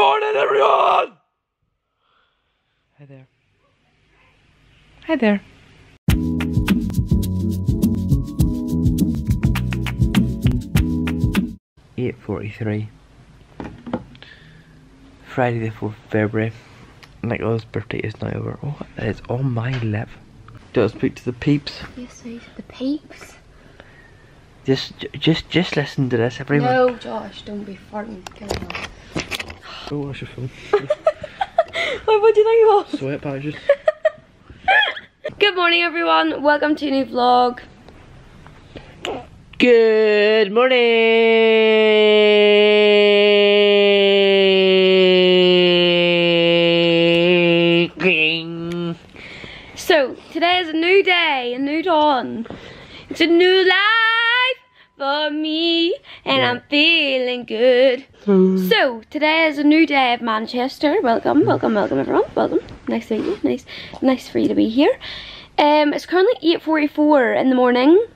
morning, everyone! Hi there. Hi there. Eight forty-three. Friday the fourth of February. Nicola's birthday is now over. Oh, that is on my lip. Do I speak to the peeps? Yes, these are the peeps. Just, just, just listen to this, everyone. No, Josh, don't be farting. Kill me. Oh, what's your phone? Oh, what do you think it was? Sweat patches. Good morning, everyone. Welcome to a new vlog. Good morning. So, today is a new day, a new dawn. It's a new life for me, and Yeah. I'm feeling good. So, today is a new day of Manchester. Welcome, welcome, welcome, everyone. Welcome. Nice to meet you. Nice, nice for you to be here. Um, it's currently 8.44 in the morning.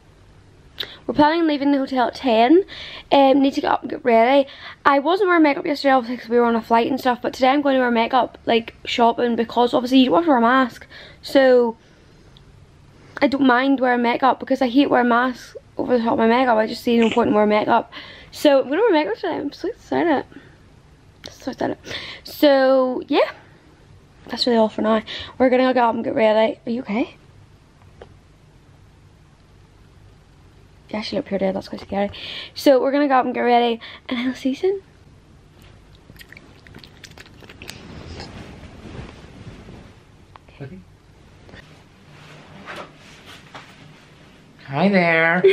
We're planning on leaving the hotel at 10. Um, need to get up and get ready. I wasn't wearing makeup yesterday obviously because we were on a flight and stuff, but today I'm going to wear makeup, like, shopping because obviously you don't have to wear a mask. So, I don't mind wearing makeup because I hate wearing masks over the top of my makeup. I just see no point in wearing makeup. So, I'm to wear makeup today. I'm so excited. So excited. So, yeah. That's really all for now. We're to go up and get ready. Are you okay? You actually look dead, that's quite scary. So we're gonna go up and get ready and I'll see you soon. Hi there.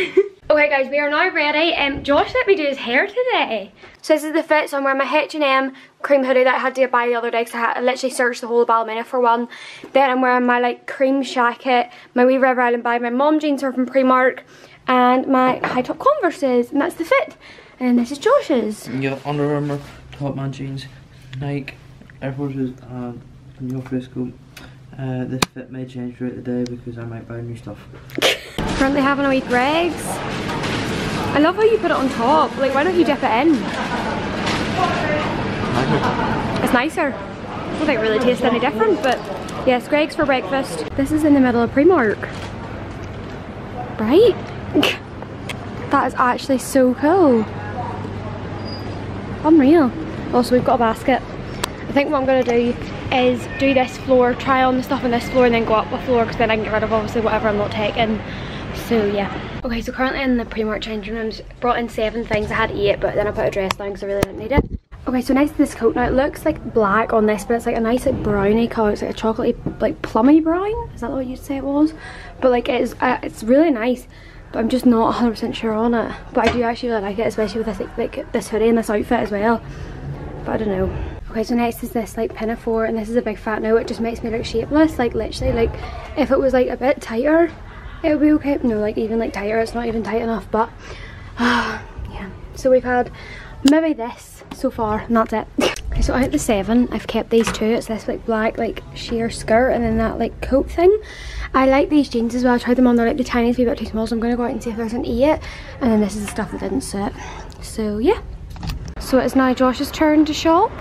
Okay guys, we are now ready. Um, Josh let me do his hair today. So this is the fit, so I'm wearing my H&M cream hoodie that I had to buy the other day because I, had, I literally searched the whole of Ballymena for one. Then I'm wearing my like cream jacket, my wee River Island bag, my mom jeans are from Primark, and my high top Converses, and that's the fit. And this is Josh's. Your Under Armour Topman jeans, Nike, Air Forces, and New Frisco. Uh, this fit may change throughout the day because I might buy new stuff. Currently having a wee Greggs. I love how you put it on top. Like, why don't you dip it in? It's nicer. I don't think it really tastes any different, but yes, Greggs for breakfast. This is in the middle of Primark. Right? that is actually so cool. Unreal. Also, we've got a basket. I think what I'm going to do is do this floor, try on the stuff on this floor and then go up a floor because then I can get rid of obviously whatever I'm not taking. So yeah. Okay, so currently in the Primark changing rooms, brought in seven things. I had eight, but then I put a dress down because I really didn't need it. Okay, so nice this coat now. It looks like black on this, but it's like a nice like browny colour. It's like a chocolatey, like plummy brown. Is that what you'd say it was? But like it's uh, it's really nice. But I'm just not 100% sure on it. But I do actually really like it, especially with this like, like this hoodie and this outfit as well. But I don't know. Okay, so next is this like pinafore, and this is a big fat no. It just makes me look shapeless. Like literally, like if it was like a bit tighter, it would be okay. No, like even like tighter, it's not even tight enough. But yeah. So we've had maybe this so far, and that's it. okay, so out the seven, I've kept these two. It's this like black like sheer skirt, and then that like coat thing. I like these jeans as well. I tried them on. They're like the tiniest wee bit too small. So I'm gonna go out and see if there's an E it And then this is the stuff that didn't sit. So yeah. So it's now Josh's turn to shop.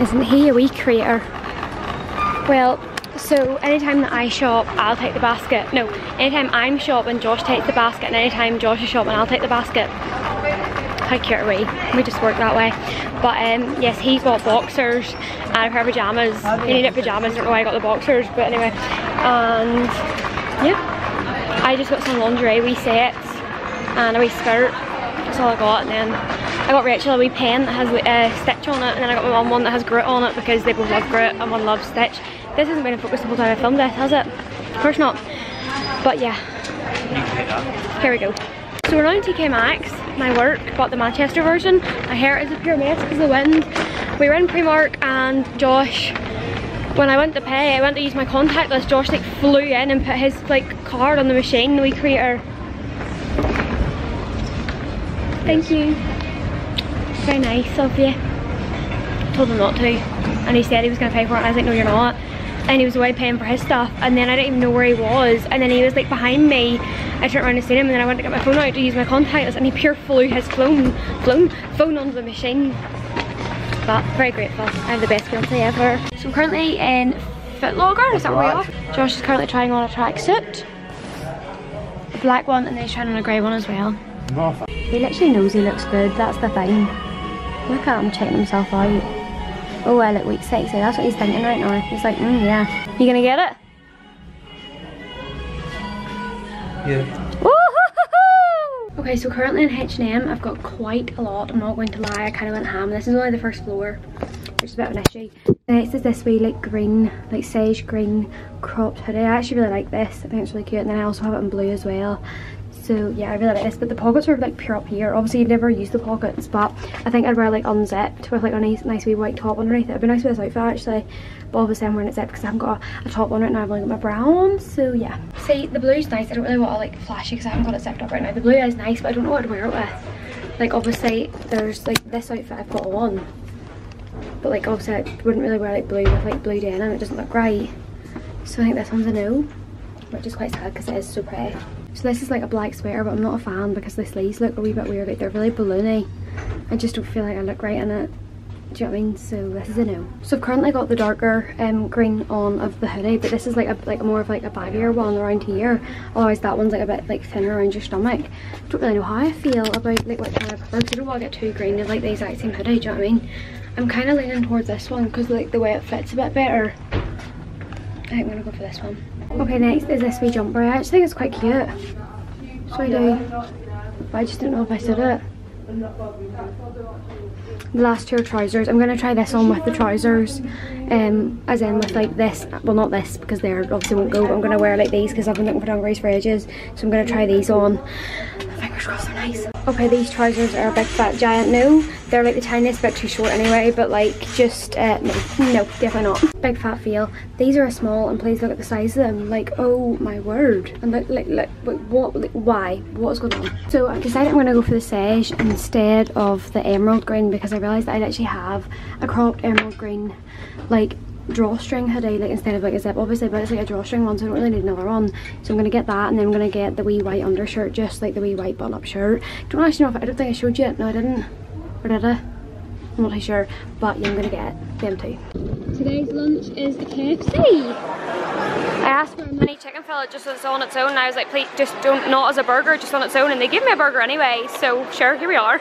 Isn't he a wee creator? Well, so anytime that I shop, I'll take the basket. No, anytime I'm shopping, Josh takes the basket, and anytime Josh is shopping, I'll take the basket. How cute are we? We just work that way. But um, yes, he got boxers and a pair of pajamas. He needed pajamas, I don't know why I got the boxers, but anyway. And yeah, I just got some lingerie, wee sets, and a wee skirt. That's all I got. And then I got Rachel a wee pen that has uh, Stitch on it, and then I got my mum one that has Grit on it because they both love Grit and one loves Stitch. This hasn't been in focus the whole time I filmed this, has it? Of course not. But yeah, here we go. So we're now in TK Maxx, my work, bought the Manchester version. My hair is a pure mess because of the wind. We were in Primark and Josh, when I went to pay, I went to use my contactless. Josh like flew in and put his like card on the machine, the wee creator. Thank you. Very nice of you. Told him not to. And he said he was going to pay for it and I was like, no you're not. And he was away paying for his stuff and then I didn't even know where he was and then he was like behind me. I turned around to see him and then I went to get my phone out to use my contactless and he pure flew his phone, phone, phone onto the machine. but very grateful. I have the best fiance ever. So I'm currently in Foot Locker, is that where we are? Josh is currently trying on a tracksuit. A black one and then he's trying on a grey one as well. He literally knows he looks good, that's the thing. Look at him checking himself out. Oh, I look weak sexy, that's what he's thinking right now. He's like, mm, yeah. You gonna get it? Yeah. Okay, so currently in H&M, I've got quite a lot. I'm not going to lie, I kind of went ham. This is only the first floor, which is a bit of an issue. Next is this wee like green, like sage green cropped hoodie. I actually really like this. I think it's really cute. And then I also have it in blue as well. So yeah, I really like this. But the pockets are like pure up here. Obviously, you never use the pockets, but I think I'd wear like unzipped with like a nice, nice wee white top underneath it. It'd be nice with this outfit actually. But obviously I'm wearing it zipped because I haven't got a, a top on right now. I've only got my brown. So yeah. See, the blue's nice. I don't really want to like flashy because I haven't got it zipped up right now. The blue is nice, but I don't know what to wear it with. Like obviously there's like this outfit I've got on. But like obviously I wouldn't really wear like blue with like blue denim. It doesn't look right. So I think this one's a no. Which is quite sad because it is so pretty. So this is like a black sweater but I'm not a fan because the sleeves look a wee bit weird. Like they're really balloony. I just don't feel like I look right in it. Do you know what I mean? So this is a no. So I've currently got the darker um, green on of the hoodie, but this is like a like more of like a baggier one around here. Otherwise that one's like a bit like thinner around your stomach. I don't really know how I feel about like what kind of prefer because I don't want to get too green. It's like the exact same hoodie, do you know what I mean? I'm kind of leaning towards this one because like the way it fits a bit better. I think I'm gonna go for this one. Okay, next is this wee jumper. I actually think it's quite cute. So I do. But I just don't know if I said it. The last two are trousers. I'm to try this on with the trousers. Um, as in with like this. Well, not this because they obviously won't go. I'm to wear like these because I've been looking for dungarees for ages. So I'm to try these on. Fingers crossed they're nice. Okay, these trousers are a big fat giant. No, they're like the tiniest bit too short anyway. But like just, uh, no, no, definitely not. Big fat feel. These are a small and please look at the size of them. Like, oh my word. And like, like, look, what, like, why? What is going on? So I've decided I'm going to go for the sage instead of the emerald green because I realised that I actually have a cropped emerald green like drawstring hoodie like instead of like a zip obviously but it's like a drawstring one so I don't really need another one. So I'm gonna get that and then I'm gonna get the wee white undershirt just like the wee white button up shirt. Don't actually know if I don't think I showed you it. No I didn't. Or did I? I'm not too sure. But yeah I'm gonna get them too. Today's lunch is a KFC I asked for a mini chicken fillet just as on its own and I was like please just don't not as a burger just on its own. And they gave me a burger anyway so sure here we are.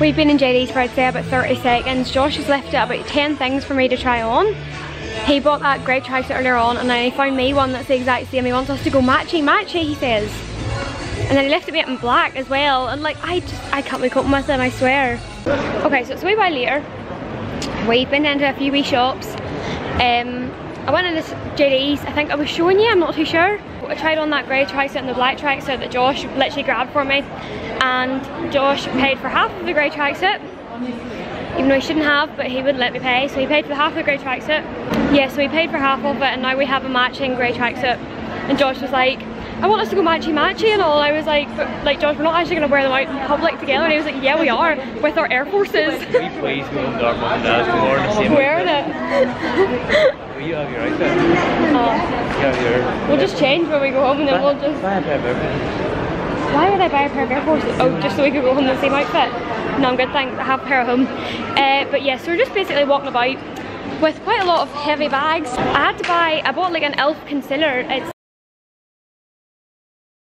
We've been in JD's for I'd say about 30 seconds. Josh has left out about 10 things for me to try on. He bought that grey tracksuit earlier on and then he found me one that's the exact same. He wants us to go matchy matchy he says. And then he lifted me up in black as well and like I just I can't be coping with him I swear. Okay so it's wee while later. We've been into a few wee shops. Um, I went in this JD's, I think I was showing you, I'm not too sure. I tried on that grey tracksuit and the black tracksuit that Josh literally grabbed for me and Josh paid for half of the grey tracksuit even though he shouldn't have but he wouldn't let me pay. So he paid for half of the grey tracksuit yeah so he paid for half of it and now we have a matching grey tracksuit and Josh was like I want us to go matchy matchy and all. I was like but like Josh we're not actually going to wear them out in public together. And he was like yeah we are with our Air Forces. We please go to our mum and dad's to wear the wearing it. Will you have your outfit? oh, You have your... we'll just change when we go home and then we'll just Why would I buy a pair of Air Forces? Oh, just so we could go home in the same outfit? No, I'm good, thanks. I have a pair at home. Uh, but yeah, so we're just basically walking about with quite a lot of heavy bags. I had to buy, I bought like an e.l.f. concealer. It's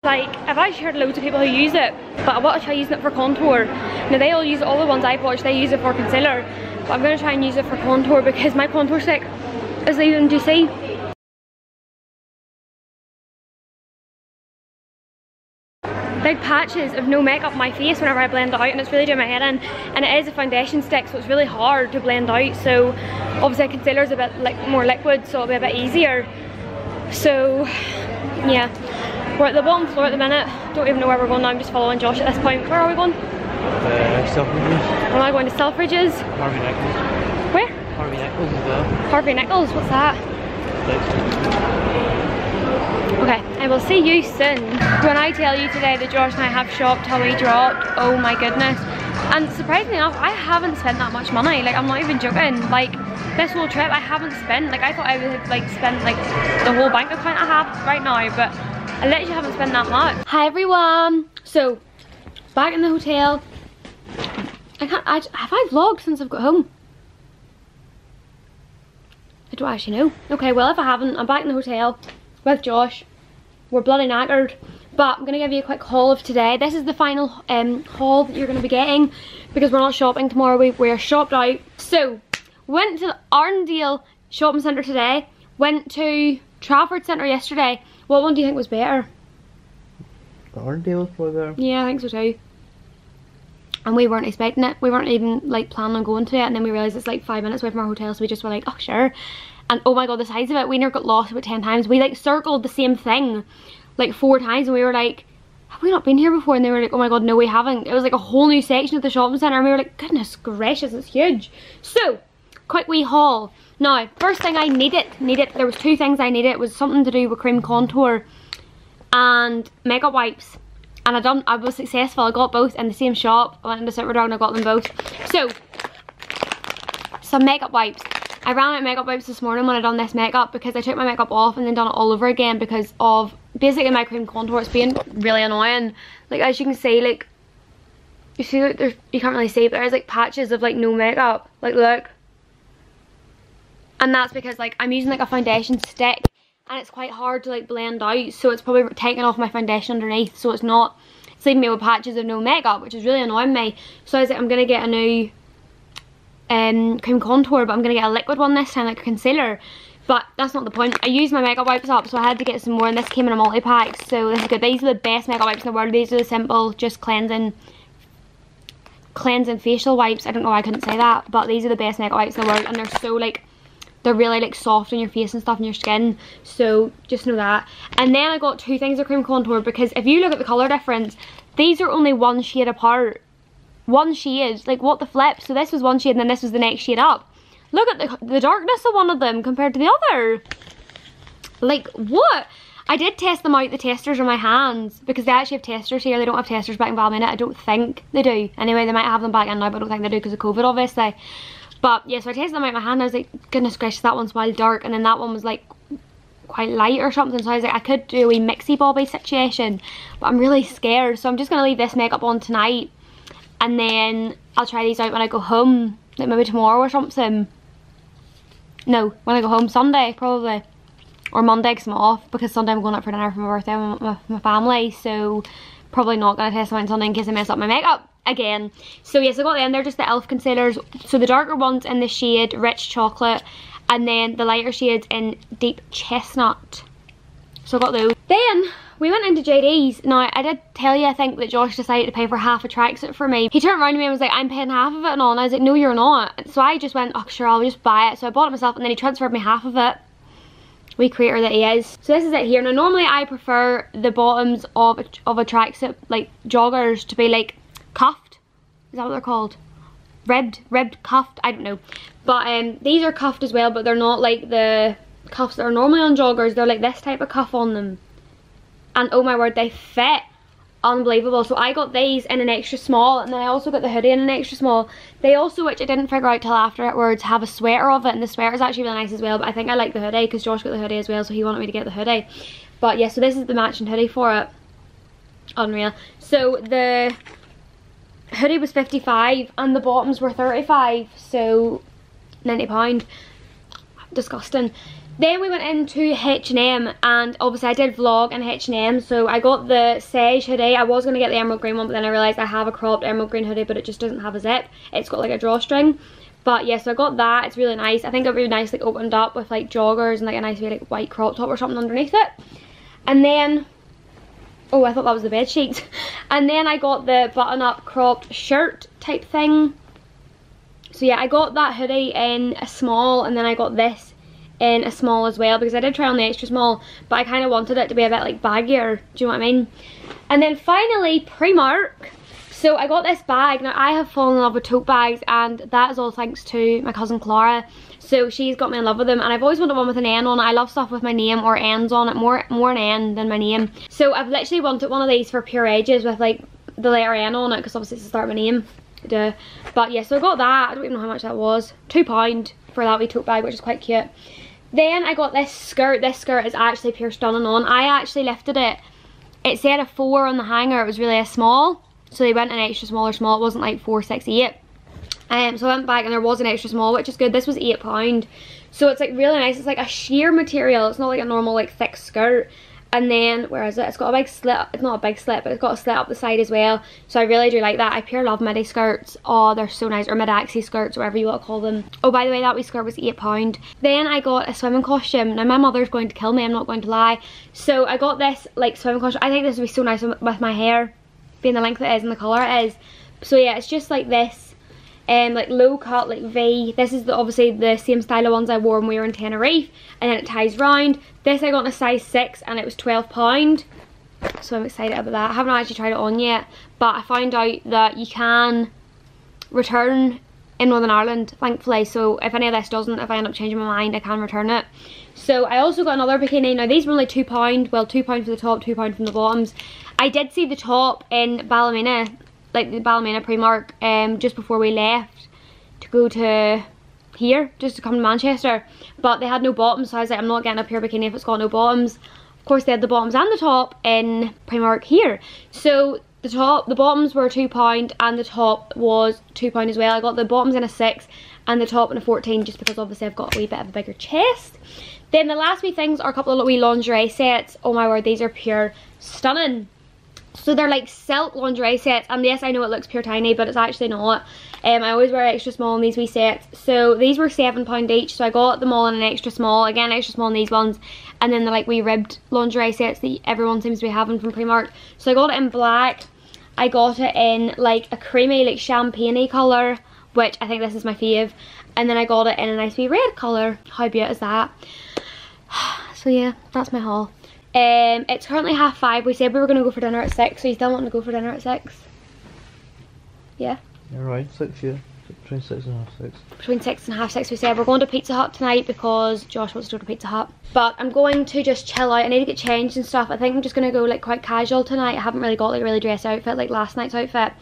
like, I've actually heard loads of people who use it, but I want to try using it for contour. Now they all use it, all the ones I've watched, they use it for concealer. But I'm going to try and use it for contour because my contour stick is leaving, do big patches of no makeup on my face whenever I blend it out and it's really doing my head in and it is a foundation stick so it's really hard to blend out so obviously concealer is a bit like more liquid so it'll be a bit easier so yeah we're at the bottom floor at the minute don't even know where we're going now I'm just following Josh at this point where are we going? Uh, Selfridges. Am I going to Selfridges? Harvey Nichols. Where? Harvey Nichols as well. Harvey Nichols, what's that? Okay, I will see you soon. When I tell you today that Josh and I have shopped how we dropped, oh my goodness. And surprisingly enough, I haven't spent that much money. Like, I'm not even joking. Like, this whole trip, I haven't spent. Like, I thought I would have, like, spent, like, the whole bank account I have right now. But I literally haven't spent that much. Hi, everyone. So, back in the hotel. I can't, I, have I vlogged since I've got home? I don't actually know. Okay, well if I haven't, I'm back in the hotel with Josh. We're bloody knackered. But I'm going to give you a quick haul of today. This is the final um, haul that you're going to be getting because we're not shopping tomorrow. We, we're shopped out. So, went to the Arndale shopping centre today. Went to Trafford Centre yesterday. What one do you think was better? Arndale was probably there. Yeah, I think so too. And we weren't expecting it. We weren't even like planning on going to it. And then we realised it's like five minutes away from our hotel. So we just were like, oh sure. And oh my god, the size of it. We never got lost about 10 times. We like circled the same thing like four times and we were like, have we not been here before? And they were like, oh my god, no we haven't. It was like a whole new section of the shopping centre and we were like, goodness gracious, it's huge. So, quick wee haul. Now, first thing I needed, needed, there was two things I needed. It was something to do with cream contour and makeup wipes. And I done, I was successful. I got both in the same shop. I went into Superdrug and I got them both. So, some makeup wipes. I ran out of makeup wipes this morning when I done this makeup because I took my makeup off and then done it all over again because of basically my cream contour. It's being really annoying. Like as you can see, like you see like there's you can't really see but there's like patches of like no makeup. Like look. And that's because like I'm using like a foundation stick and it's quite hard to like blend out so it's probably taking off my foundation underneath so it's not it's leaving me with patches of no makeup which is really annoying me. So I was like I'm gonna get a new um, cream contour but I'm going to get a liquid one this time like a concealer but that's not the point. I used my makeup wipes up so I had to get some more and this came in a multi-pack so this is good. These are the best makeup wipes in the world. These are the simple just cleansing cleansing facial wipes. I don't know why I couldn't say that but these are the best makeup wipes in the world and they're so like they're really like soft on your face and stuff and your skin so just know that and then I got two things of cream contour because if you look at the colour difference these are only one shade apart one shade. Like, what the flip? So this was one shade and then this was the next shade up. Look at the, the darkness of one of them compared to the other. Like, what? I did test them out, the testers on my hands, because they actually have testers here. They don't have testers back in Ballymena. I don't think they do. Anyway, they might have them back in now, but I don't think they do because of COVID, obviously. But, yeah, so I tested them out my hand. I was like, goodness gracious, that one's wild dark. And then that one was, like, quite light or something. So I was like, I could do a mixy bobby situation. But I'm really scared. So I'm just going to leave this makeup on tonight and then I'll try these out when I go home, like maybe tomorrow or something. No, when I go home, Sunday probably. Or Monday because I'm off, because Sunday I'm going out for dinner for my birthday with my, my family, so probably not going to test them on Sunday in case I mess up my makeup again. So yes, I got them, they're just the e.l.f. concealers. So the darker ones in the shade Rich Chocolate, and then the lighter shades in Deep Chestnut. So I got those. Then we went into JD's. Now, I did tell you, I think, that Josh decided to pay for half a tracksuit for me. He turned around to me and was like, I'm paying half of it and all. And I was like, no, you're not. So I just went, oh, sure, I'll just buy it. So I bought it myself and then he transferred me half of it. We creator that he is. So this is it here. Now, normally I prefer the bottoms of a, of a tracksuit, like joggers, to be like cuffed. Is that what they're called? Ribbed, ribbed, cuffed, I don't know. But um, these are cuffed as well, but they're not like the cuffs that are normally on joggers. They're like this type of cuff on them and oh my word they fit. Unbelievable. So I got these in an extra small and then I also got the hoodie in an extra small. They also which I didn't figure out till afterwards have a sweater of it and the sweater is actually really nice as well but I think I like the hoodie because Josh got the hoodie as well so he wanted me to get the hoodie. But yeah so this is the matching hoodie for it. Unreal. So the hoodie was 55 and the bottoms were 35 so 90 pound. Disgusting then we went into H&M and obviously I did vlog in H&M so I got the Sage hoodie. I was going to get the emerald green one but then I realised I have a cropped emerald green hoodie but it just doesn't have a zip. It's got like a drawstring. But yeah, so I got that. It's really nice. I think it would be nice like opened up with like joggers and like a nice like white crop top or something underneath it. And then, oh I thought that was the bed sheet. And then I got the button up cropped shirt type thing. So yeah, I got that hoodie in a small and then I got this in a small as well because I did try on the extra small but I kind of wanted it to be a bit like baggier do you know what I mean? And then finally Primark. So I got this bag. Now I have fallen in love with tote bags and that is all thanks to my cousin Clara. So she's got me in love with them and I've always wanted one with an N on it. I love stuff with my name or N's on it more more an N than my name. So I've literally wanted one of these for pure ages with like the letter N on it because obviously it's the start of my name. Duh. but yeah so I got that. I don't even know how much that was. Two pound for that wee tote bag which is quite cute then I got this skirt. This skirt is actually pierced on and on. I actually lifted it. It said a 4 on the hanger. It was really a small. So they went an extra small or small. It wasn't like 468. Um, so I went back and there was an extra small, which is good. This was £8. So it's like really nice. It's like a sheer material. It's not like a normal like thick skirt. And then, where is it? It's got a big slit, it's not a big slit, but it's got a slit up the side as well. So I really do like that. I pure love midi skirts. Oh, they're so nice. Or mid-axis skirts, whatever you want to call them. Oh, by the way, that wee skirt was £8. Then I got a swimming costume. Now, my mother's going to kill me, I'm not going to lie. So I got this, like, swimming costume. I think this would be so nice with my hair, being the length it is and the colour it is. So yeah, it's just like this um, like low cut like V. This is the, obviously the same style of ones I wore when we were in Tenerife and then it ties round. This I got in a size 6 and it was £12 so I'm excited about that. I haven't actually tried it on yet but I found out that you can return in Northern Ireland thankfully so if any of this doesn't, if I end up changing my mind I can return it. So I also got another bikini, now these were only £2, well £2 for the top, £2 from the bottoms. I did see the top in Ballymena like the Ballymena Primark um, just before we left to go to here, just to come to Manchester. But they had no bottoms, so I was like, I'm not getting a pure bikini if it's got no bottoms. Of course, they had the bottoms and the top in Primark here. So the top, the bottoms were £2 and the top was £2 as well. I got the bottoms in a 6 and the top in a 14 just because obviously I've got a wee bit of a bigger chest. Then the last wee things are a couple of wee lingerie sets. Oh my word, these are pure stunning. So they're like silk lingerie sets. And yes, I know it looks pure tiny, but it's actually not. Um, I always wear extra small in these wee sets. So these were £7 each. So I got them all in an extra small. Again, extra small in these ones. And then the like wee ribbed lingerie sets that everyone seems to be having from Primark. So I got it in black. I got it in like a creamy, like champagne colour. Which I think this is my fave. And then I got it in a nice wee red colour. How beautiful is that? So yeah, that's my haul. Um, it's currently half five. We said we were going to go for dinner at six. So you still want to go for dinner at six? Yeah. You're right, six, yeah. Between six and half six. Between six and half six we said we're going to Pizza Hut tonight because Josh wants to go to Pizza Hut. But I'm going to just chill out. I need to get changed and stuff. I think I'm just going to go like quite casual tonight. I haven't really got like a really dress outfit like last night's outfit.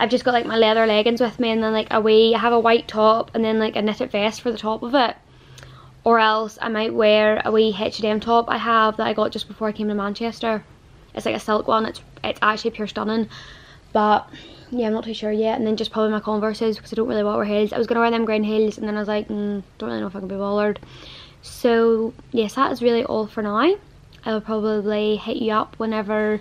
I've just got like my leather leggings with me and then like a wee, I have a white top and then like a knitted vest for the top of it or else I might wear a wee H&M top I have that I got just before I came to Manchester. It's like a silk one, it's, it's actually pure stunning. But yeah, I'm not too sure yet. And then just probably my Converses because I don't really want to wear heels. I was going to wear them green heels and then I was like, mm, don't really know if I can be bothered. So yes, that is really all for now. I'll probably hit you up whenever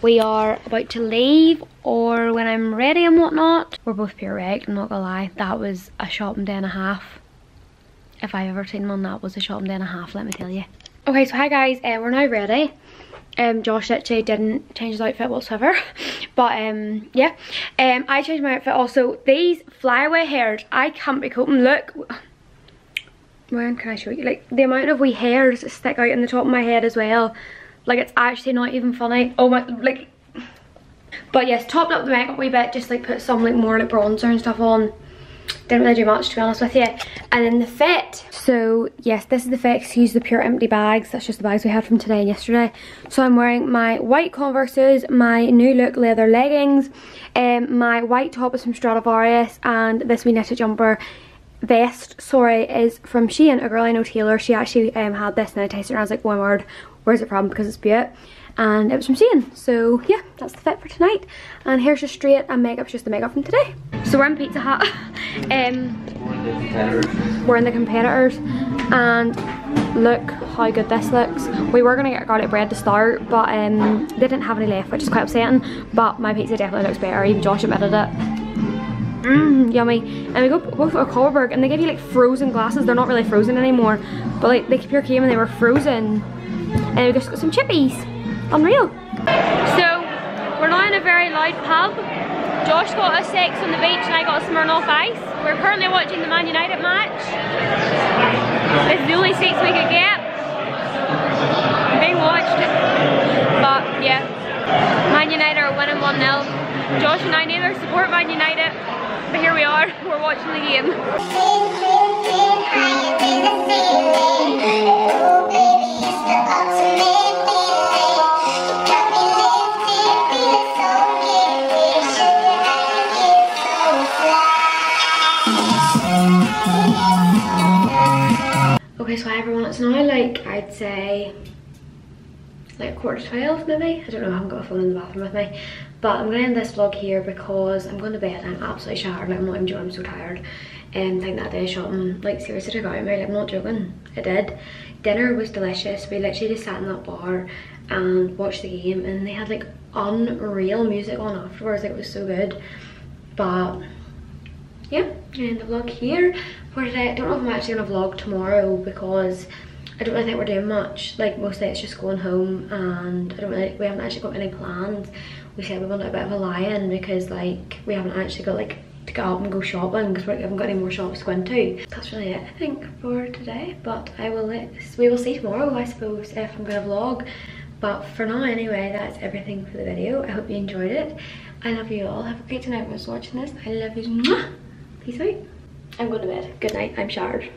we are about to leave or when I'm ready and whatnot. We're both pure wrecked, I'm not gonna lie. That was a shopping day and a half if I've ever seen one that was a day and a half, let me tell you. Okay, so hi guys, uh, we're now ready. Um, Josh actually didn't change his outfit whatsoever. but um, yeah, um, I changed my outfit also. These flyaway hairs, I can't be coping. Look, when can I show you? Like the amount of wee hairs stick out in the top of my head as well. Like it's actually not even funny. Oh my, like, but yes, topped up the makeup a wee bit, just like put some like more like bronzer and stuff on didn't really do much to be honest with you. And then the fit. So yes, this is the fit. Excuse the pure empty bags. That's just the bags we had from today and yesterday. So I'm wearing my white Converses, my new look leather leggings, um, my white top is from Stradivarius, and this wee knitted jumper vest, sorry, is from Shein, a girl I know Taylor. She actually um, had this and I tasted it and I was like, one word, where's it from? Because it's beaut and it was from Shein. So yeah, that's the fit for tonight. And hair's just straight and makeup's just the makeup from today. So we're in Pizza Hut. um, we're in the competitors and look how good this looks. We were going to get garlic bread to start but um, they didn't have any left which is quite upsetting. But my pizza definitely looks better, even Josh admitted it. Mmm, yummy. And we go both for a Kopparberg and they give you like frozen glasses. They're not really frozen anymore. But like they pure came and they were frozen. And we just got some chippies. Unreal. So, we're now in a very loud pub. Josh got a sex on the beach and I got a Smirnoff Ice. We're currently watching the Man United match. It's the only seats we could get. being watched. But yeah, Man United are winning 1-0. Josh and I neither support Man United, but here we are, we're watching the game. So hi everyone, it's now like, I'd say, like quarter to 12 maybe? I don't know, I haven't got a phone in the bathroom with me. But I'm gonna end this vlog here because I'm going to bed. I'm absolutely shattered. Like, I'm not enjoying. I'm so tired. Um, and think that day shopping, like seriously took out of me. Like, I'm not joking. It did. Dinner was delicious. We literally just sat in that bar and watched the game, and they had like unreal music on afterwards. Like, it was so good. But yeah, and the vlog here for today. I don't know if I'm actually gonna vlog tomorrow because I don't really think we're doing much. Like mostly it's just going home and I don't really we haven't actually got any plans. We said we wanted a bit of a lie-in because like we haven't actually got like to go out and go shopping because we haven't got any more shops to go into. That's really it I think for today. But I will let we will see tomorrow I suppose if I'm gonna vlog. But for now anyway, that's everything for the video. I hope you enjoyed it. I love you all. Have a great night was watching this. I love you. Peace out. I'm going to bed. Good night. I'm shattered.